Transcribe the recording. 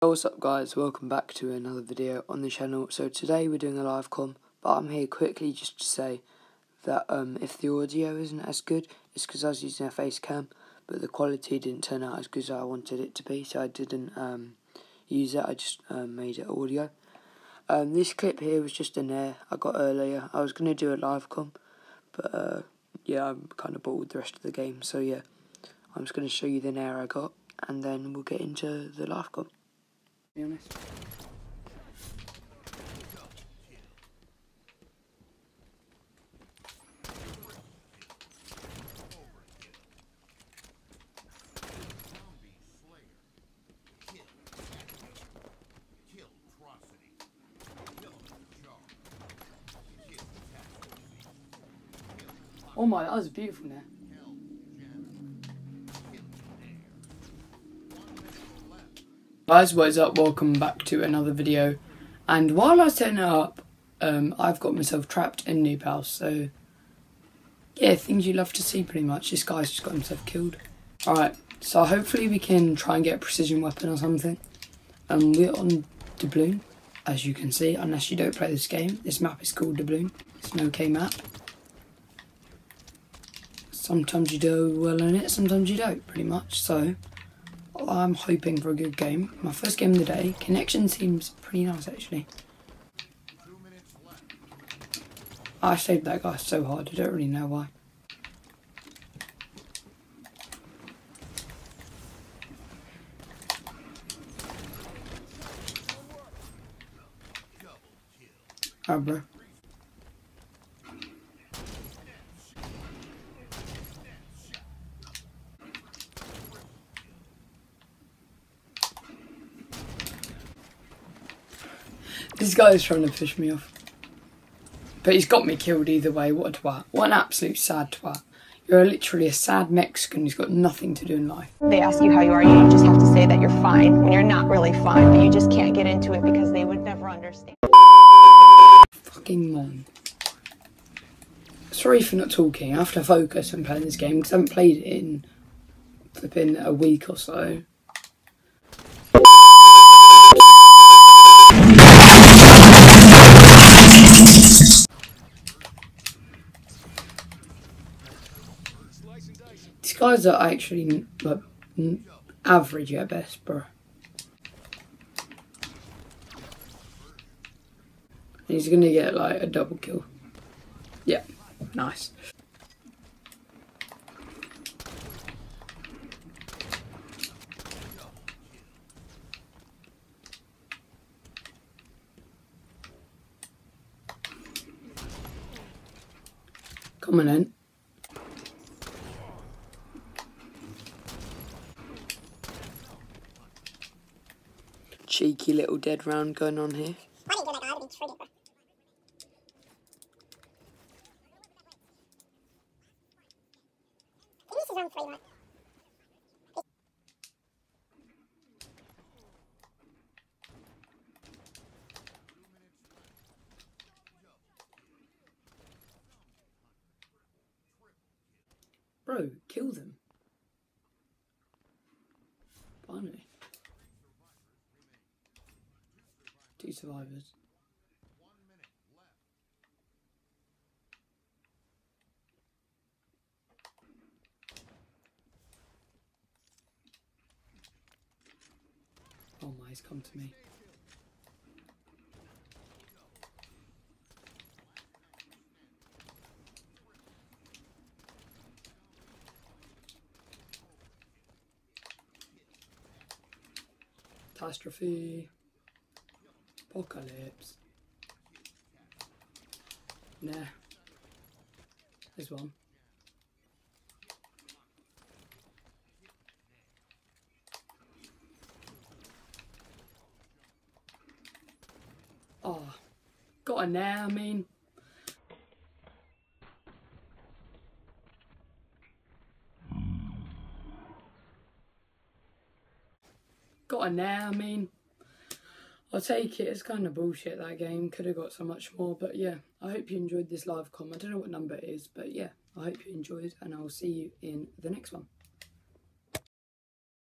what's up guys, welcome back to another video on the channel. So today we're doing a live com, but I'm here quickly just to say that um, if the audio isn't as good, it's because I was using a face cam, but the quality didn't turn out as good as I wanted it to be, so I didn't um, use it, I just um, made it audio. Um, this clip here was just an air I got earlier. I was going to do a live com, but uh, yeah, I'm kind of bored with the rest of the game, so yeah, I'm just going to show you the air I got, and then we'll get into the live com be honest. Oh my, that was beautiful now. Guys, what is up? Welcome back to another video. And while I was setting it up, um, I've got myself trapped in Noob House. So, yeah, things you love to see pretty much. This guy's just got himself killed. Alright, so hopefully we can try and get a precision weapon or something. Um, we're on Doubloon, as you can see, unless you don't play this game. This map is called Doubloon. It's an okay map. Sometimes you do well in it, sometimes you don't, pretty much. So, I'm hoping for a good game. My first game of the day. Connection seems pretty nice, actually. I saved that guy so hard, I don't really know why. Alright, bro. This guy is trying to push me off. But he's got me killed either way. What a twat. What an absolute sad twat. You're literally a sad Mexican who's got nothing to do in life. They ask you how you are, you just have to say that you're fine when you're not really fine, but you just can't get into it because they would never understand. Fucking man. Sorry for not talking. I have to focus when playing this game because I haven't played it in flipping a week or so. Guys are actually like average at best, bro. He's gonna get like a double kill. Yeah, nice. Coming in. Cheeky little dead round going on here. Bro, kill them. Finally. Two survivors. Oh my, he's come to me. Catastrophe. Apocalypse. Nah. There's one. Oh, got a now, I mean. Got a now, I mean. I'll take it. It's kind of bullshit that game. Could have got so much more. But yeah, I hope you enjoyed this live com. I don't know what number it is, but yeah, I hope you enjoyed and I'll see you in the next one.